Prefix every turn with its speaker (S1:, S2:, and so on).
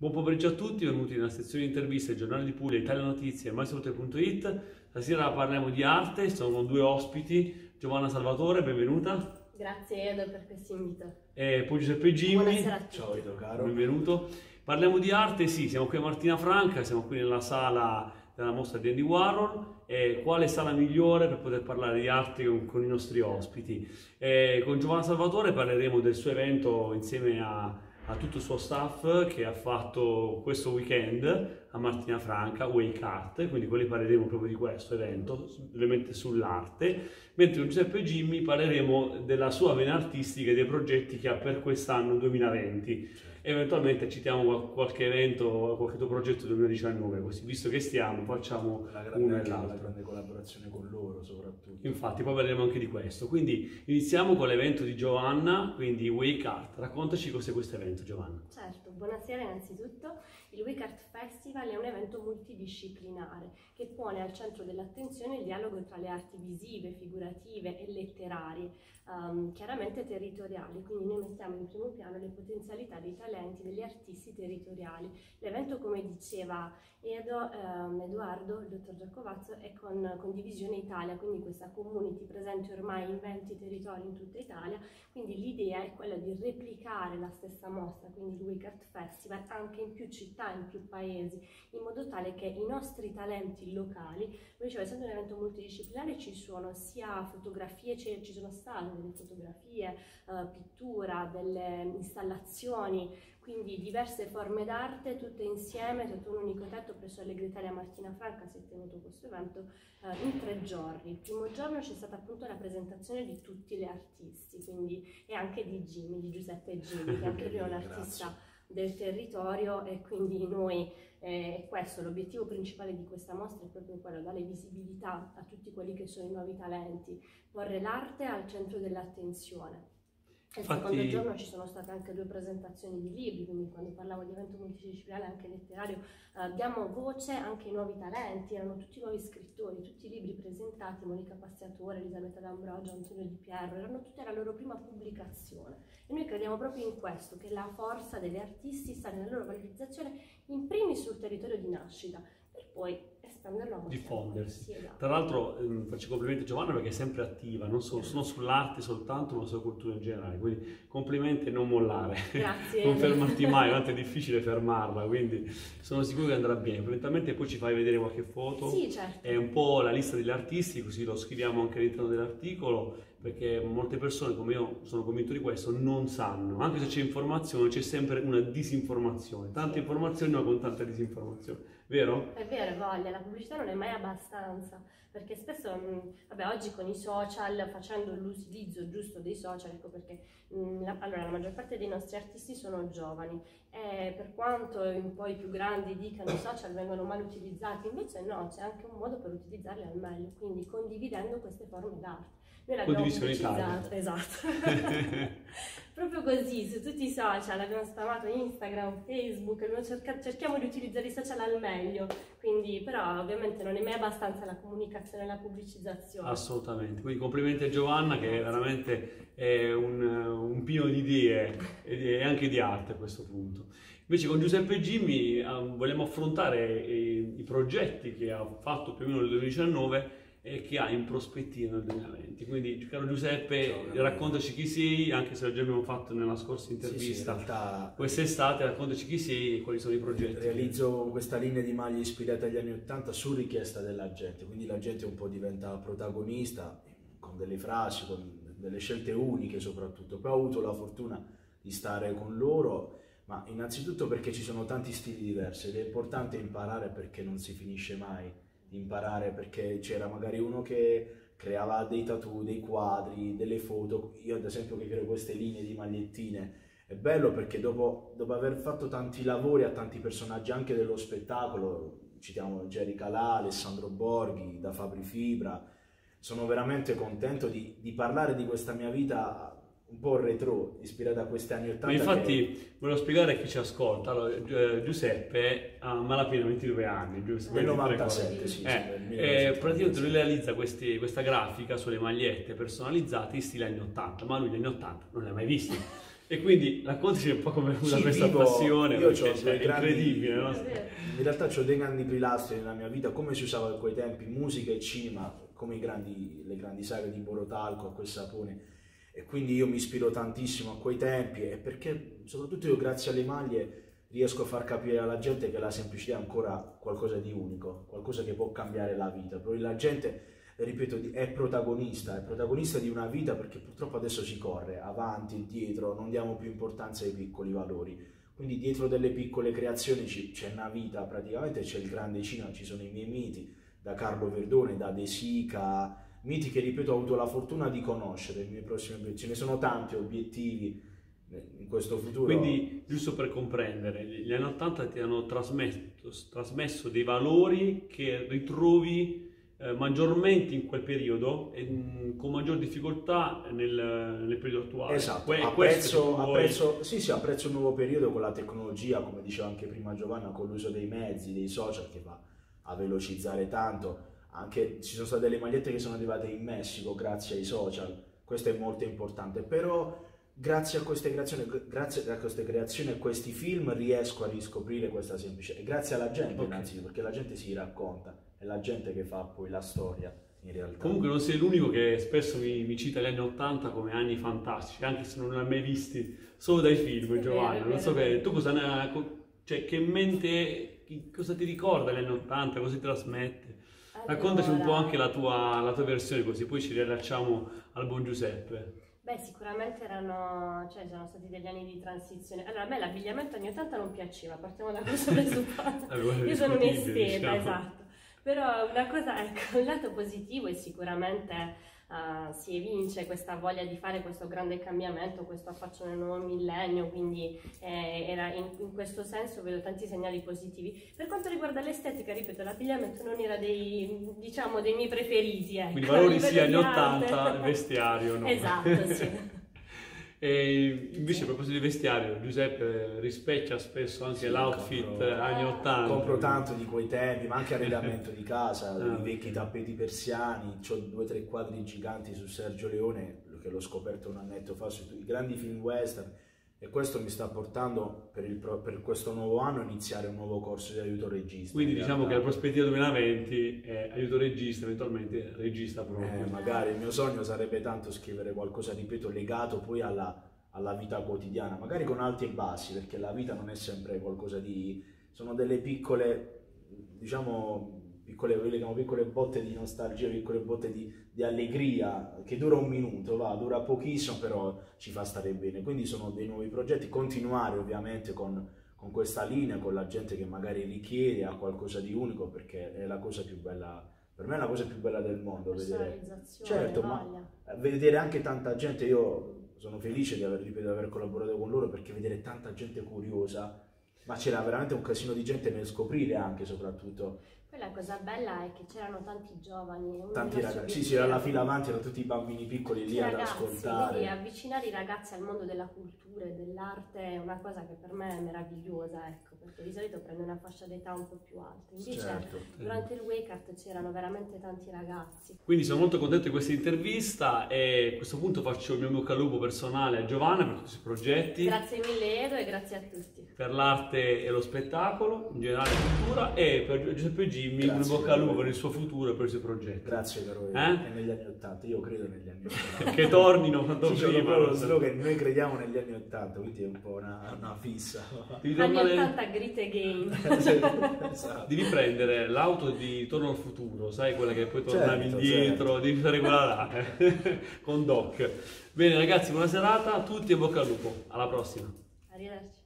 S1: Buon pomeriggio a tutti, benvenuti nella sezione di interviste del giornale di Puglia, Italia Notizie e MaiSalute.it. Stasera parliamo di arte, sono due ospiti, Giovanna Salvatore, benvenuta.
S2: Grazie Edo per questo invito.
S1: E poi Giuseppe Gimmi.
S3: Ciao Edo caro.
S1: Benvenuto. Parliamo di arte, sì, siamo qui a Martina Franca, siamo qui nella sala della mostra di Andy Warhol. E quale sala migliore per poter parlare di arte con, con i nostri ospiti? E con Giovanna Salvatore parleremo del suo evento insieme a a tutto il suo staff che ha fatto questo weekend a Martina Franca, Wake Art, quindi quelli parleremo proprio di questo evento, ovviamente sull'arte, mentre con Giuseppe Jimmy parleremo della sua vena artistica e dei progetti che ha per quest'anno 2020 eventualmente citiamo qualche evento, qualche tuo progetto 2019, così visto che stiamo facciamo uno e l'altro.
S3: La grande collaborazione con loro soprattutto.
S1: Infatti poi parleremo anche di questo, quindi iniziamo con l'evento di Giovanna, quindi Wake Art, raccontaci cos'è questo evento Giovanna.
S2: Certo, buonasera innanzitutto. Il Wake Art Festival è un evento multidisciplinare che pone al centro dell'attenzione il dialogo tra le arti visive, figurative e letterarie, um, chiaramente territoriali, quindi noi mettiamo in primo piano le potenzialità dei talenti degli artisti territoriali. L'evento, come diceva Edo, um, Edoardo, il dottor Giacovazzo, è con Condivisione Italia, quindi questa community presente ormai in 20 territori in tutta Italia, quindi l'idea è quella di replicare la stessa mostra, quindi il Week Art Festival, anche in più città, in più paesi, in modo tale che i nostri talenti locali, come dicevo, essendo un evento multidisciplinare ci sono sia fotografie, ci sono state delle fotografie, uh, pittura, delle installazioni, quindi diverse forme d'arte tutte insieme sotto un unico tetto presso Allegri Martina Franca si è tenuto questo evento uh, in tre giorni. Il primo giorno c'è stata appunto la presentazione di tutti gli artisti, quindi e anche di Jimmy, di Giuseppe Jimmy, che anche lui è un artista del territorio e quindi noi, eh, questo, l'obiettivo principale di questa mostra è proprio quello, dare visibilità a tutti quelli che sono i nuovi talenti, porre l'arte al centro dell'attenzione. Il Infatti... secondo giorno ci sono state anche due presentazioni di libri, quindi quando parlavo di evento multidisciplinare anche letterario eh, diamo voce anche ai nuovi talenti, erano tutti nuovi scrittori, tutti i libri presentati, Monica Passiatore, Elisabetta D'Ambrogio, Antonio Di Pierro, erano tutti la loro prima pubblicazione. E noi crediamo proprio in questo, che la forza degli artisti sta nella loro valorizzazione in primis sul territorio di nascita, per poi espanderlo a
S1: diffondersi. Sì, esatto. Tra l'altro ehm, faccio complimenti a Giovanna perché è sempre attiva, non solo, sono sull'arte soltanto, ma sulla cultura in generale, quindi complimenti e non mollare.
S2: Grazie.
S1: non fermarti mai, tanto è difficile fermarla, quindi sono sicuro che andrà bene. Eventualmente poi ci fai vedere qualche foto.
S2: Sì, certo.
S1: È un po' la lista degli artisti, così lo scriviamo anche all'interno dell'articolo, perché molte persone, come io sono convinto di questo, non sanno. Anche se c'è informazione, c'è sempre una disinformazione. Tante informazioni ma con tanta disinformazione vero?
S2: È vero, voglia, la pubblicità non è mai abbastanza, perché spesso, mm, vabbè, oggi con i social, facendo l'utilizzo giusto dei social, ecco perché, mm, la, allora, la maggior parte dei nostri artisti sono giovani e per quanto un po' i più grandi dicano i social vengono mal utilizzati, invece no, c'è anche un modo per utilizzarli al meglio, quindi condividendo queste forme d'arte.
S1: Noi l'abbiamo pubblicizzato,
S2: esatto. Proprio così, su tutti i social, abbiamo spamato Instagram, Facebook, cerca, cerchiamo di utilizzare i social al meglio, quindi però ovviamente non è mai abbastanza la comunicazione e la pubblicizzazione.
S1: Assolutamente, quindi complimenti a Giovanna che veramente è un, un pino di idee e anche di arte a questo punto. Invece con Giuseppe e Jimmy um, vogliamo affrontare i, i progetti che ha fatto più o meno nel 2019 e che ha in prospettiva nel 2020. Quindi, caro Giuseppe, Ciao, raccontaci chi sei, anche se già abbiamo fatto nella scorsa intervista. Sì, sì, realtà, quest'estate raccontaci chi sei e quali sono i progetti.
S3: Realizzo questa linea di maglie ispirata agli anni 80 su richiesta della gente, quindi la gente un po' diventa protagonista con delle frasi, con delle scelte uniche soprattutto. Poi ho avuto la fortuna di stare con loro ma innanzitutto perché ci sono tanti stili diversi ed è importante imparare perché non si finisce mai imparare perché c'era magari uno che creava dei tattoo, dei quadri, delle foto, io ad esempio che creo queste linee di magliettine, è bello perché dopo, dopo aver fatto tanti lavori a tanti personaggi anche dello spettacolo, citiamo Jerry Calà, Alessandro Borghi, da Fabri Fibra, sono veramente contento di, di parlare di questa mia vita un po' retro, ispirata a questi anni 80. Ma
S1: infatti, che... volevo spiegare a chi ci ascolta. Allora, eh, Giuseppe ha malapena 22 anni, giusto?
S3: Nel 97, sì.
S1: Eh, sì eh, praticamente lui realizza questi, questa grafica sulle magliette personalizzate in stile anni 80, ma lui negli anni 80 non li ha mai visti. E quindi raccontaci un po' come usa
S3: Sì,
S1: questa
S3: tipo,
S1: passione,
S3: io
S1: perché cioè, è
S3: grandi-
S1: incredibile, no?
S3: In realtà ho dei grandi pilastri nella mia vita, come si usava a quei tempi, musica e cinema, come i grandi- le grandi saghe di Borotalco, a quel sapone. E quindi io mi ispiro tantissimo a quei tempi e perché soprattutto io grazie alle maglie riesco a far capire alla gente che la semplicità è ancora qualcosa di unico, qualcosa che può cambiare la vita. Poi la gente, ripeto, è protagonista, è protagonista di una vita perché purtroppo adesso si corre avanti e dietro, non diamo più importanza ai piccoli valori. Quindi dietro delle piccole creazioni c'è una vita praticamente, c'è il grande cinema, ci sono i miei miti, da Carlo Verdone, da De Sica, miti che ripeto ho avuto la fortuna di conoscere, i miei prossimi obiettivi. Ce ne sono tanti obiettivi in questo futuro.
S1: Quindi, giusto per comprendere, gli anni 80 ti hanno trasmesso, trasmesso dei valori che ritrovi eh, maggiormente in quel periodo e mh, con maggior difficoltà nel, nel periodo attuale.
S3: Esatto,
S1: Que-
S3: apprezzo, apprezzo, sì, sì, apprezzo un nuovo periodo con la tecnologia, come diceva anche prima Giovanna, con l'uso dei mezzi, dei social che va a velocizzare tanto. Anche ci sono state delle magliette che sono arrivate in Messico grazie ai social, questo è molto importante, però grazie a queste creazioni, grazie a queste creazioni e questi film riesco a riscoprire questa semplicità. E grazie alla gente innanzitutto, perché la gente si racconta, è la gente che fa poi la storia in realtà.
S1: Comunque non sei l'unico che spesso mi, mi cita gli anni 80 come anni fantastici, anche se non li hai mai visti solo dai film, Giovanni. Non so che tu cosa ne cioè, che mente, cosa ti ricorda gli anni 80, cosa ti trasmette? Raccontaci un po'
S2: Allora,
S1: anche la tua, la tua versione, così poi ci riallacciamo al buon Giuseppe.
S2: Beh, sicuramente erano, cioè, sono stati degli anni di transizione. Allora, a me l'abbigliamento anni 80 non piaceva, partiamo da questo presupposto.
S1: Eh,
S2: Io sono un'esteta,
S1: diciamo.
S2: esatto. Però una cosa, ecco, un lato positivo è sicuramente eh, si evince questa voglia di fare questo grande cambiamento, questo affaccio nel nuovo millennio, quindi eh, era in, in questo senso vedo tanti segnali positivi. Per quanto riguarda l'estetica, ripeto, l'abbigliamento non era dei, diciamo, dei miei preferiti, ecco.
S1: Quindi valori
S2: livello
S1: sì anni
S2: di arte.
S1: 80, vestiario no.
S2: Esatto, sì.
S1: E invece a proposito di vestiario, Giuseppe rispecchia spesso anche
S3: Sì,
S1: l'outfit
S3: compro-
S1: anni 80.
S3: Compro tanto di quei tempi, ma anche arredamento di casa,
S1: Ah,
S3: i vecchi tappeti persiani, ho due o tre quadri giganti su Sergio Leone, che l'ho scoperto un annetto fa, sui grandi film western, e questo mi sta portando per, il pro- per questo nuovo anno a iniziare un nuovo corso di aiuto regista.
S1: Quindi
S3: in
S1: diciamo che la prospettiva 2020 è aiuto regista, eventualmente regista proprio.
S3: Eh, magari il mio sogno sarebbe tanto scrivere qualcosa, ripeto, legato poi alla, alla vita quotidiana, magari con alti e bassi, perché la vita non è sempre qualcosa di... sono delle piccole, diciamo, piccole, chiamo piccole botte di nostalgia, piccole botte di, di allegria, che dura un minuto, va, dura pochissimo, però ci fa stare bene. Quindi sono dei nuovi progetti, continuare ovviamente con, con questa linea, con la gente che magari richiede a qualcosa di unico, perché è la cosa più bella, per me è la cosa più bella del mondo, vedere. Certo, ma- vedere anche tanta gente, io sono felice di aver, ripeto, di aver collaborato con loro perché vedere tanta gente curiosa, ma c'era veramente un casino di gente nel scoprire anche soprattutto
S2: Poi la cosa bella è che c'erano tanti giovani.
S3: tanti ragazzi. Sì, sì, era la fila avanti, erano tutti i bambini piccoli lì ad
S2: ragazzi,
S3: ascoltare.
S2: Quindi avvicinare i ragazzi al mondo della cultura e dell'arte una cosa che per me è meravigliosa, ecco, perché di solito prende una fascia d'età un po' più alta. Invece
S3: Certo.
S2: durante il Wake c'erano veramente tanti ragazzi.
S1: Quindi sono molto contento di questa intervista e a questo punto faccio il mio bocca al lupo personale a Giovanna per tutti i suoi progetti,
S2: Grazie mille Edo e grazie a tutti.
S1: per l'arte e lo spettacolo, in generale cultura e per Giuseppe Gimmi un bocca al lupo per il suo futuro e per i suoi progetti.
S3: Grazie caro,
S1: Eh?
S3: è negli anni Ottanta, io credo negli anni Ottanta.
S1: Che tornino quanto
S3: Sì, c'è
S1: prima.
S3: lo slogan, noi crediamo negli anni Ottanta, quindi è un po' una, una fissa.
S1: Devi
S2: Anni
S1: tornare-
S2: 80 Grit Again.
S3: esatto.
S1: Devi prendere l'auto di Torno al futuro, sai quella che poi tornavi
S3: Certo,
S1: indietro, devi fare quella là, eh, con Doc. Bene ragazzi, buona serata a tutti e bocca al lupo, alla prossima.
S2: Arrivederci.